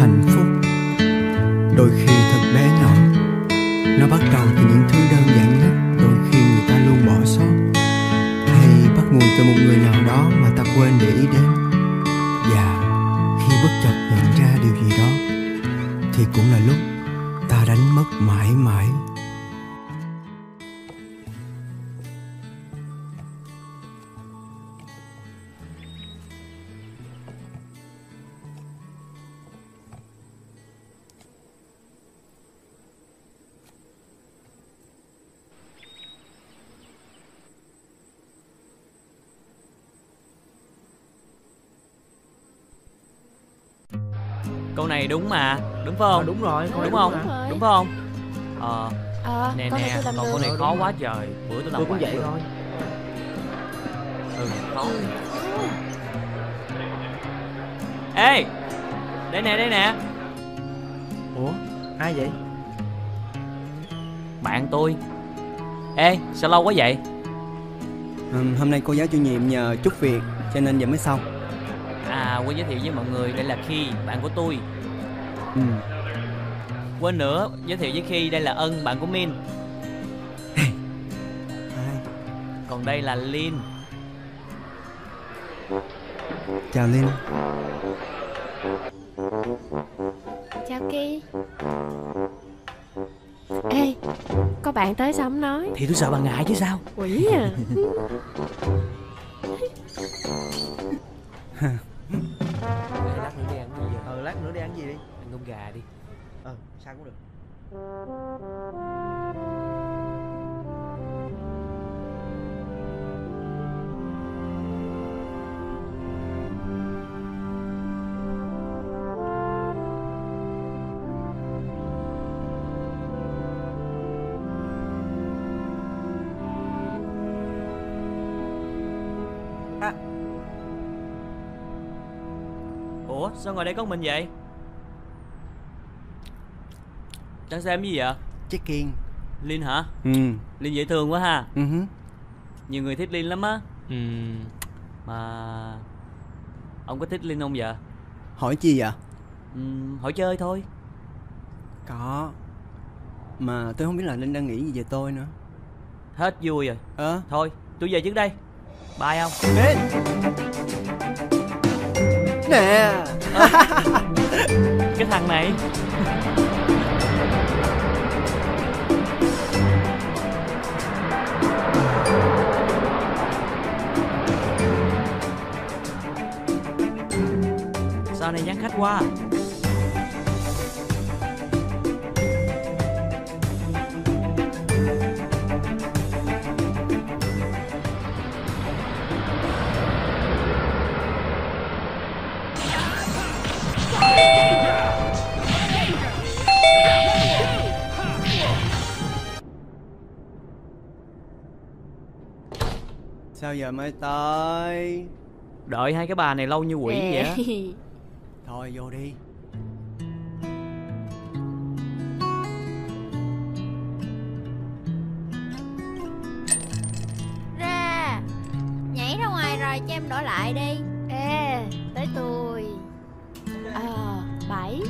hạnh phúc. Đôi khi thật bé nhỏ nó bắt đầu từ những đúng mà đúng không? Ờ, đúng rồi này đúng không? mà. rồi. đúng không? Ờ Ờ, nè con nè còn câu này khó đúng quá trời. Bữa tôi làm tôi cũng vậy thôi. Ừ khó. Ê đây nè đây nè. Ủa ai vậy? Bạn tôi. Ê sao lâu quá vậy? Ừm, hôm nay cô giáo chủ nhiệm nhờ chút việc cho nên giờ mới xong. À quên giới thiệu với mọi người đây là khi bạn của tôi ừ. quên nữa giới thiệu với khi đây là ân bạn của min. Còn đây là lin. Chào linh Chào Ki Ê Có bạn tới sao không nói? Thì tôi sợ bà ngại chứ sao? Quỷ à. Lát nữa đi ăn gì vậy? Ờ lát nữa đi ăn gì đi cơm gà đi. Ờ sao cũng được. Ủa sao ngồi đây có mình vậy đang xem cái gì vậy? Check in Linh hả? ừ. Linh dễ thương quá ha. Ừ. Nhiều người thích Linh lắm á. Ừm Mà Ông có thích Linh không vậy? hỏi chi vậy? Ừm, hỏi chơi thôi. Có. Mà tôi không biết là linh đang nghĩ gì về tôi nữa. Hết vui rồi. Ơ Thôi tôi về trước đây. Bye không? đến nè. Cái thằng này Sao này vắng khách quá. Sao giờ mới tới? Đợi hai cái bà này lâu như quỷ vậy thôi vô đi. Ra nhảy ra ngoài rồi cho em đổi lại đi. Ê Tới tôi. Ờ Bảy.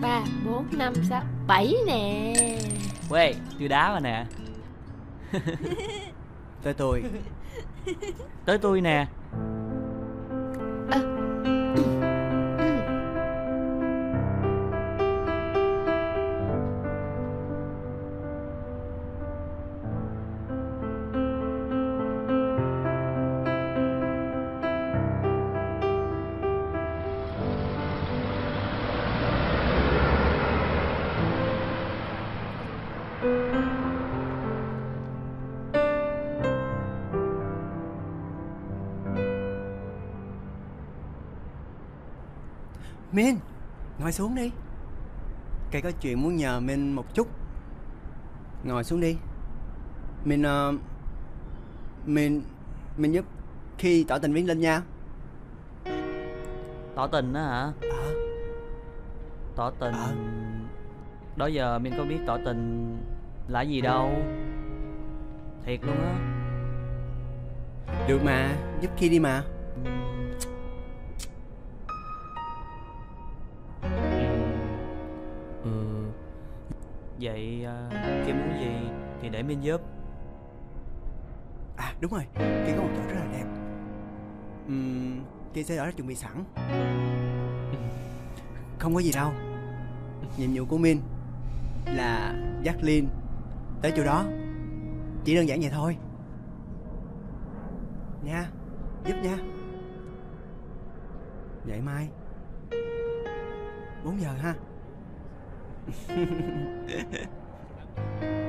Ba Bốn Năm Sáu Bảy nè. Quê, tôi đá mà nè. Tới tôi. Tới tôi nè Min Ngồi xuống đi. Cây có chuyện muốn nhờ Min một chút. Ngồi xuống đi. Min uh, Min Min giúp Khi tỏ tình với Linh nha. Tỏ tình á hả? Ờ. Tỏ tình. Ờ. Đó giờ mình có biết tỏ tình là gì đâu. Thiệt luôn á. Được mà Giúp Khi đi mà Vậy à, Kim muốn gì thì để minh giúp. À đúng rồi. Kim có một chỗ rất là đẹp. Uhm, Kim sẽ ở đó chuẩn bị sẵn. Không có gì đâu. Nhiệm vụ của Min Là dắt Linh Tới chỗ đó. Chỉ đơn giản vậy thôi. Nha Giúp nha. Vậy mai. 4 giờ ha. 哼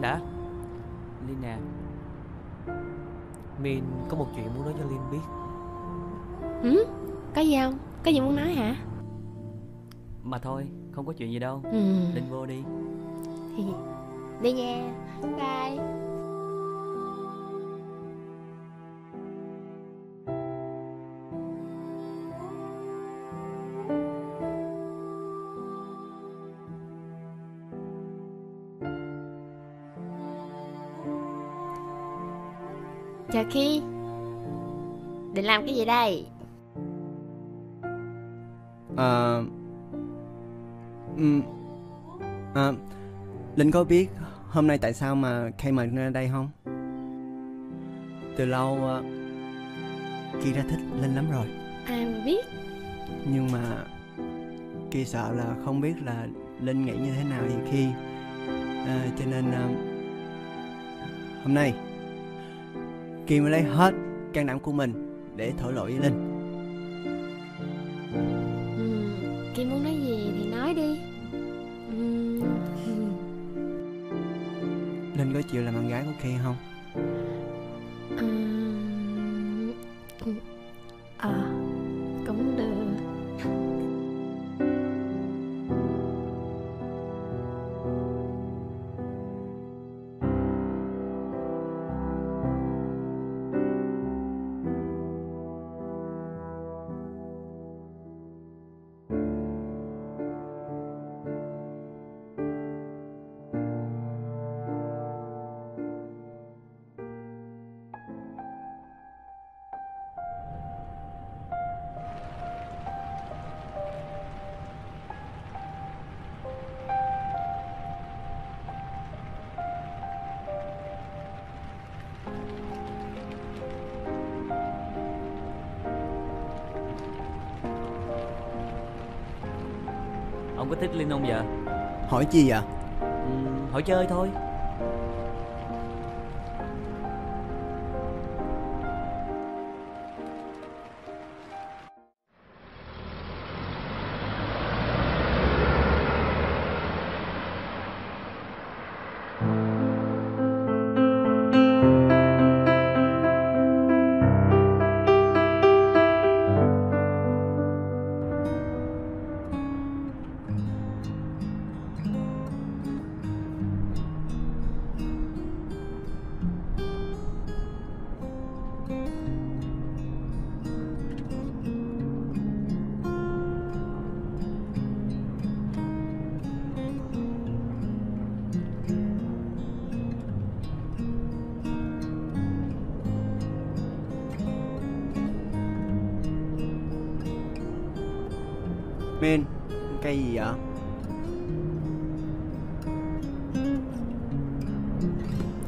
À đã Linh nè Min có một chuyện muốn nói cho Linh biết Ừ? Có gì không? Có gì muốn nói hả? Mà thôi không có chuyện gì đâu Ừ. Linh vô đi Đi nha Bye Chào Khi Định làm cái gì đây? Ờ ừm, ờ, Linh có biết hôm nay tại sao mà Kay mời lên đây không? Từ lâu uh, Kia đã thích Linh lắm rồi Ai mà biết Nhưng mà Kia sợ là không biết là Linh nghĩ như thế nào thì khi Ờ, Cho nên ờ, Hôm nay Kia mới lấy hết can đảm của mình Để thổ lộ với Linh ừ. Kim muốn nói gì thì nói đi ừ. ừ. Linh có chịu làm bạn gái của Kia không? Ừm, Ờ Ông có thích Linh không vậy Hỏi chi vậy? Ừm, Hỏi chơi thôi Min Cây gì vậy?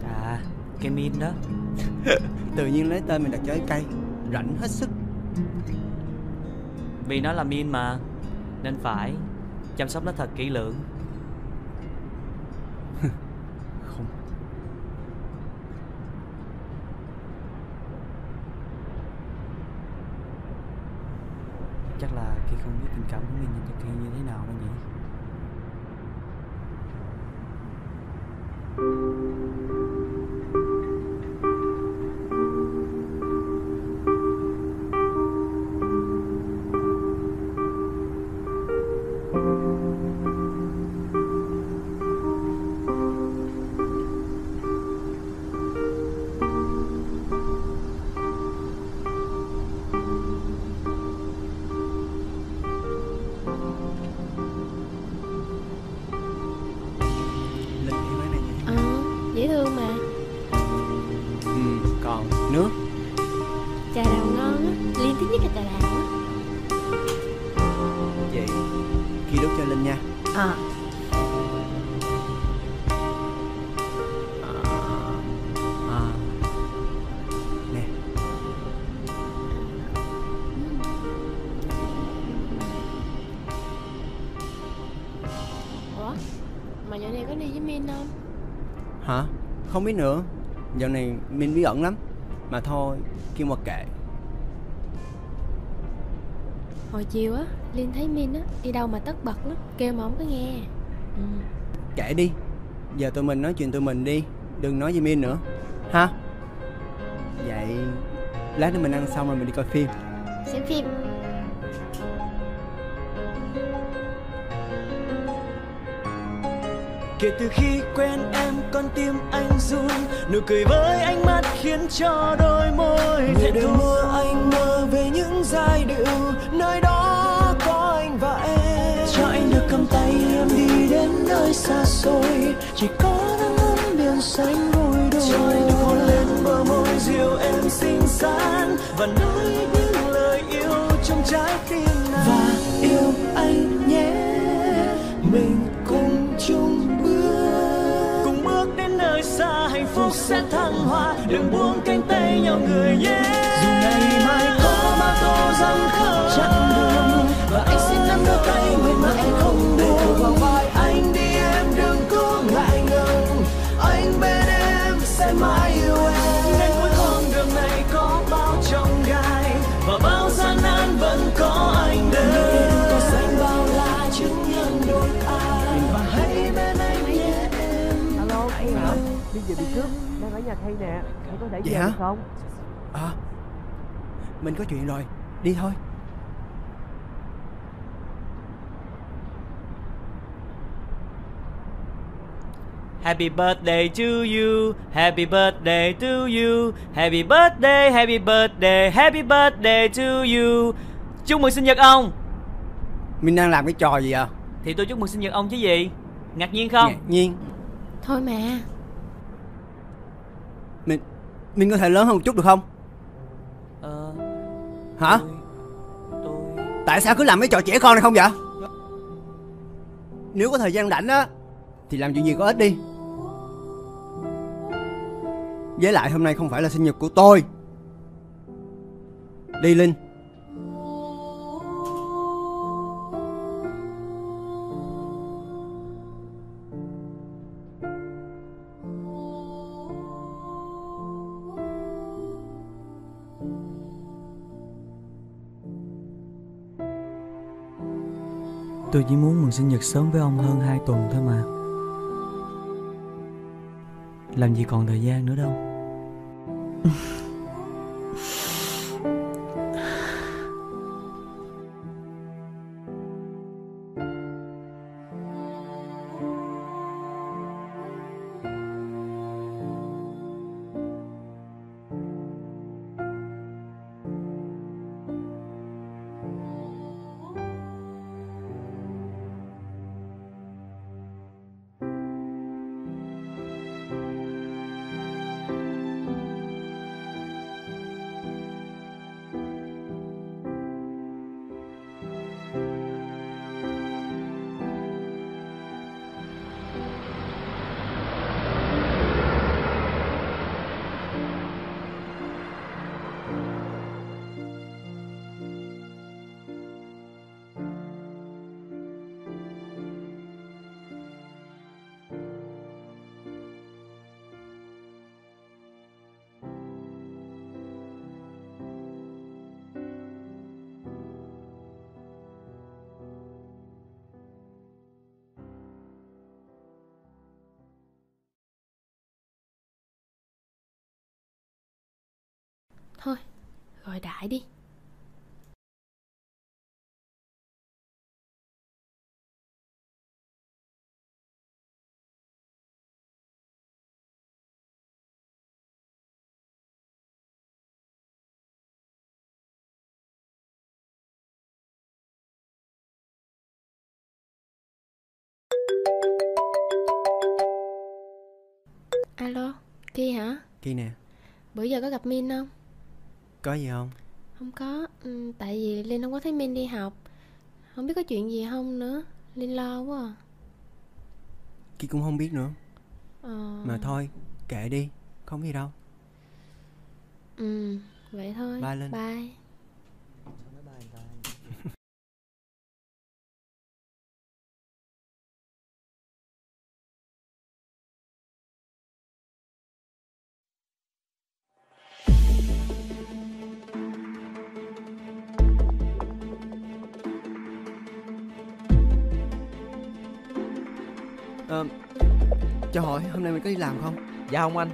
À Cái Min đó. Tự nhiên lấy tên mình đặt cho cái cây Rảnh hết sức. Vì nó là Min mà Nên phải Chăm sóc nó thật kỹ lưỡng đi với Min không? Hả? Không biết nữa. Dạo này Min bí ẩn lắm. Mà thôi, kêu mặc kệ. Hồi chiều á Liên thấy Min á Đi đâu mà tất bật lắm Kêu mà không có nghe. Ừ. Kệ đi. Giờ tụi mình nói chuyện tụi mình đi. Đừng nói với Min nữa. Ha? Vậy Lát nữa mình ăn xong rồi mình đi coi phim. Xem phim Kể từ khi quen em con tim anh run. Nụ cười với ánh mắt khiến cho đôi môi Ngày đêm mưa anh mơ về những giai điệu Nơi đó có anh và em. Cho anh được cầm tay em đi đến nơi xa xôi. Chỉ có nắng ấm biển xanh vui đôi Cho anh được hôn lên bờ môi dịu em xinh xắn. Và nói những lời yêu trong trái tim này Và yêu anh nhé sẽ thăng hoa Đừng buông cánh tay nhau người nhé yeah. Giờ bị cướp, đang ở nhà thay nè Anh có thể Vậy về được không? À Mình có chuyện rồi Đi thôi Happy birthday to you, happy birthday to you, happy birthday, happy birthday, happy birthday to you. Chúc mừng sinh nhật ông. Mình đang làm cái trò gì à Thì tôi chúc mừng sinh nhật ông chứ gì? Ngạc nhiên không? Ngạc nhiên Thôi mà Mình Mình có thể lớn hơn một chút được không? Ờ, Hả? Tôi, tôi Tại sao cứ làm mấy trò trẻ con này không vậy? Nếu có thời gian rảnh á Thì làm chuyện gì có ích đi. Với lại hôm nay không phải là sinh nhật của tôi. Đi Linh Tôi chỉ muốn mừng sinh nhật sớm với ông hơn 2 tuần thôi mà. Làm gì còn thời gian nữa đâu. Thôi Gọi đại đi. Alo Ki hả? Kỳ nè. Bữa giờ có gặp Min không? Có gì không? Không có. Ừ, Tại vì Linh không có thấy Min đi học. Không biết có chuyện gì không nữa. Linh lo quá à. Ki cũng không biết nữa. Ờ, Mà thôi kệ đi. Không gì đâu. Ừ Vậy thôi. Bye, Linh. Bye Hỏi hôm nay mình có đi làm không? Dạ không anh.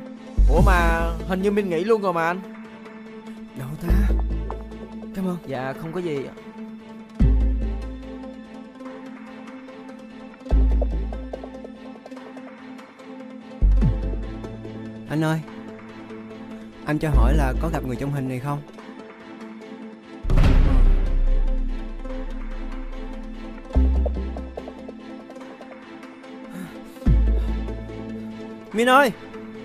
Ủa mà hình như Minh nghỉ luôn rồi mà anh. Đâu ta. Cảm ơn. Dạ không có gì. Anh ơi Anh cho hỏi là có gặp người trong hình này không? Min ơi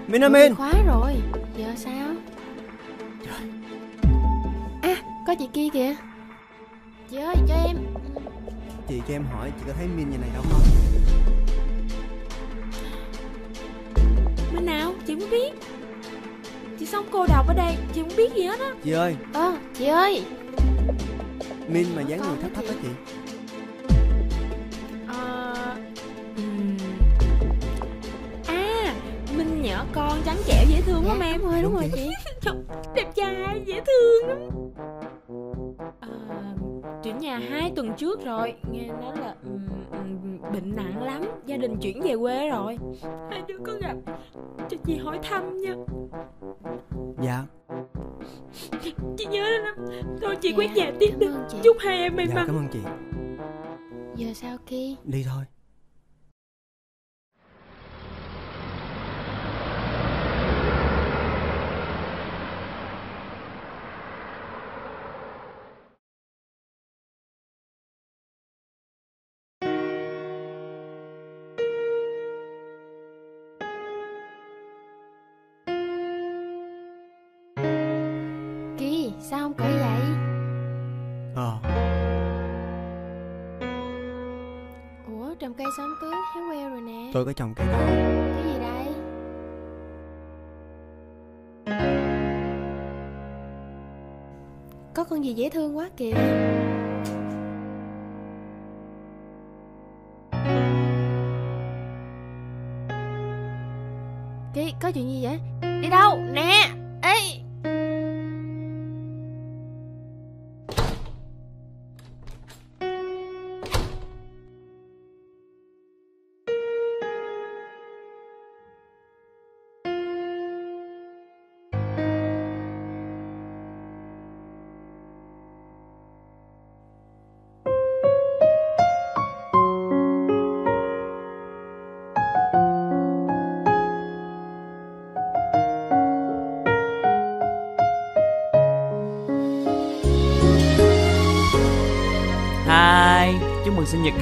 Min ơi Min. khóa rồi. Giờ sao? À có chị kia kìa. Chị ơi cho em. Chị cho em hỏi chị có thấy Min như này đâu không? Bên nào chị không biết. Chị sống cô độc ở đây Chị không biết gì hết á. Chị ơi. Ơ chị ơi. Min mà dáng người thấp thấp đó chị Đúng rồi chị. Đẹp trai dễ thương lắm. Ờ, Chuyển nhà hai tuần trước rồi. Nghe nói là ừm, ừm, bệnh nặng lắm Gia đình chuyển về quê rồi. Hai đứa có gặp Cho chị hỏi thăm nha. Dạ. Chị nhớ lắm. Thôi chị Dạ, quét nhà tiếp đi. Chúc hai em may Dạ mắn. cảm ơn chị. Giờ sao kia Đi thôi tôi có trồng cây đó Cái gì đây Có con gì dễ thương quá kìa cái, có chuyện gì vậy? Đi đâu? Nè!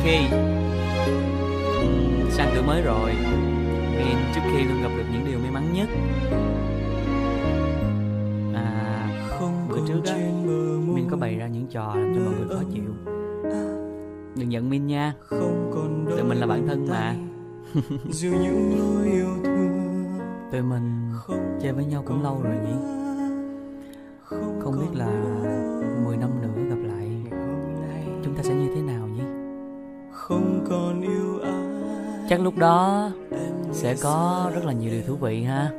Khi. Sang tuổi mới rồi. Min chúc Khi luôn gặp được những điều may mắn nhất. À, bữa trước á Min có bày ra những trò làm cho mọi người khó chịu. Đừng giận Min nha. Tụi mình là bạn thân mà. dù những lối yêu thương Tụi mình chơi với nhau cũng lâu rồi nhỉ? Không biết là 10 năm nữa gặp lại. Chúng ta sẽ như thế nào không còn yêu ai. Chắc lúc đó sẽ có rất là nhiều điều thú vị ha.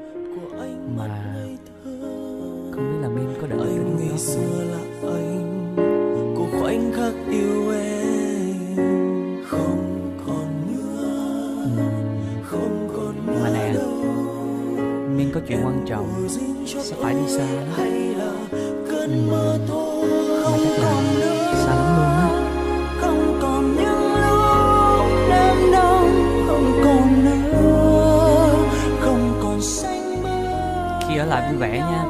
Mà không biết là Min có đợi tới lúc ngày đó xưa là anh của khoảnh khắc yêu em không còn nữa không còn nữa Mà nè Min có chuyện quan trọng Sẽ phải đi xa đó. hay lại vui vẻ nha.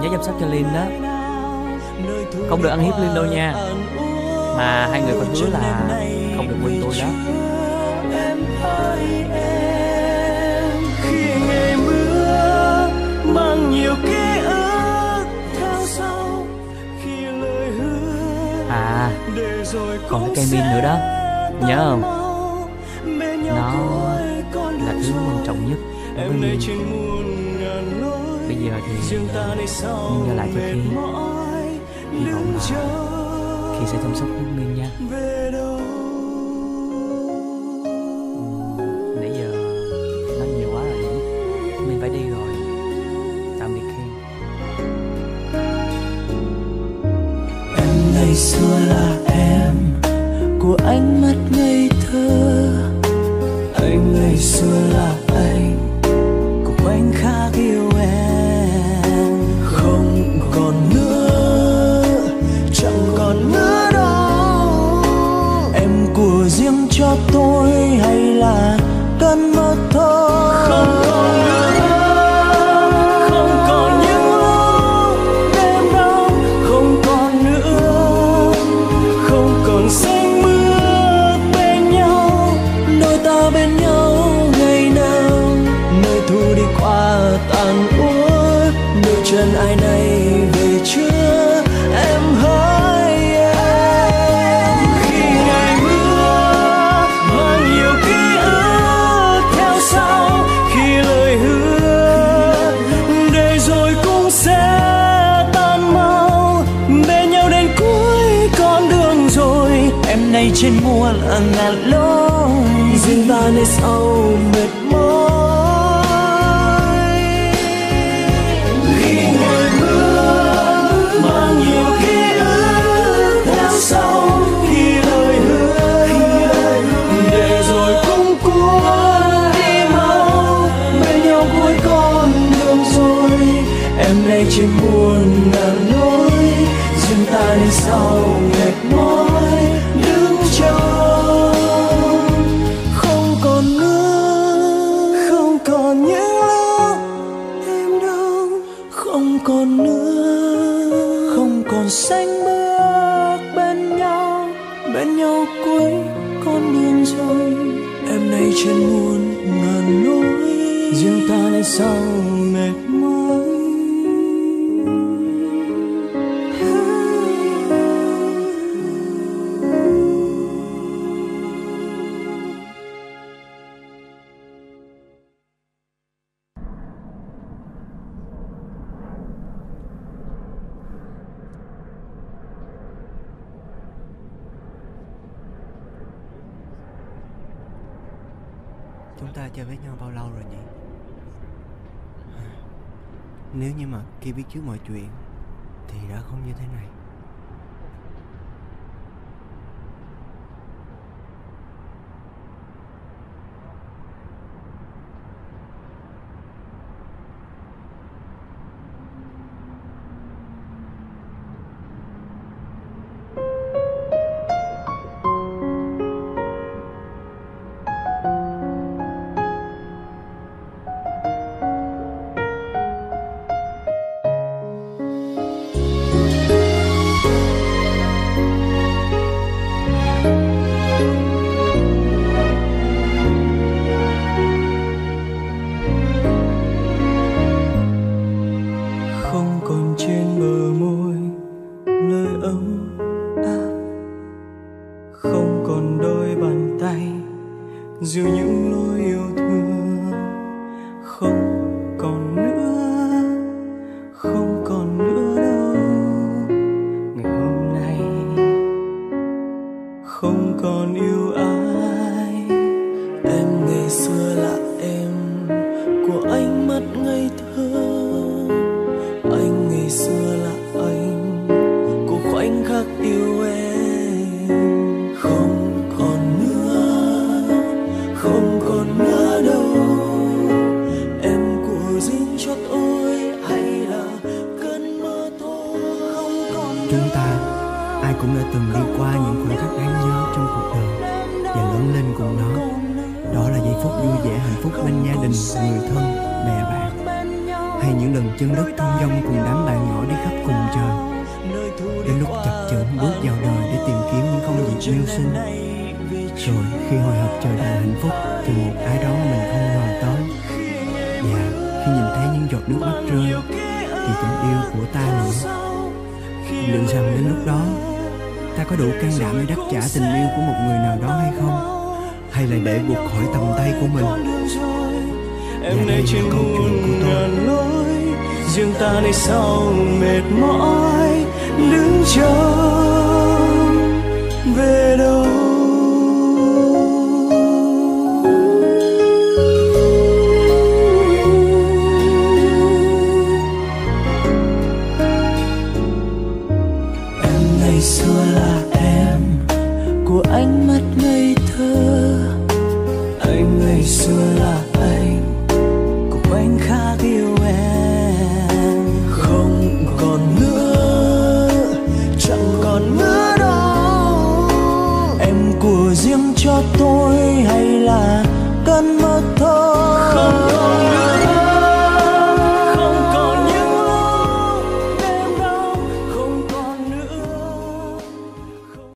Nhớ chăm sóc cho Linh đó. Không được ăn hiếp Linh đâu nha. Mà hai người phải hứa là không được quên tôi đó. Khi ngày mưa mang nhiều ký ức theo sau Khi lời hứa À còn cái cây pin nữa đó. Nhớ không? Nó là thứ quan trọng nhất đối với Linh giờ thì min giao lại cho khi hy vọng là khi sẽ chăm sóc nước min nha. nãy giờ nói nhiều quá rồi min phải đi rồi. Tạm biệt khi em ngày xưa là riêng ta Chúng ta chơi với nhau bao lâu rồi nhỉ? Nếu như mà khi biết trước mọi chuyện, Thì đã không như thế này phúc bên gia đình, người thân, bè bạn. Hay những lần chân đất thông dong cùng đám bạn nhỏ đi khắp cùng trời. Đến lúc chập chững bước vào đời để tìm kiếm những công việc mưu sinh. Rồi khi hồi hộp chờ đợi hạnh phúc từ một ai đó mình không ngờ tới. Và khi nhìn thấy những giọt nước mắt rơi Thì tình yêu của ta nữa Liệu rằng đến lúc đó ta có đủ can đảm để đáp trả tình yêu của một người nào đó hay không? Hay là để buộc khỏi tầm tay của mình? Em nay trên muôn ngàn lối, riêng ta này sau mệt mỏi, đứng chờ về đâu.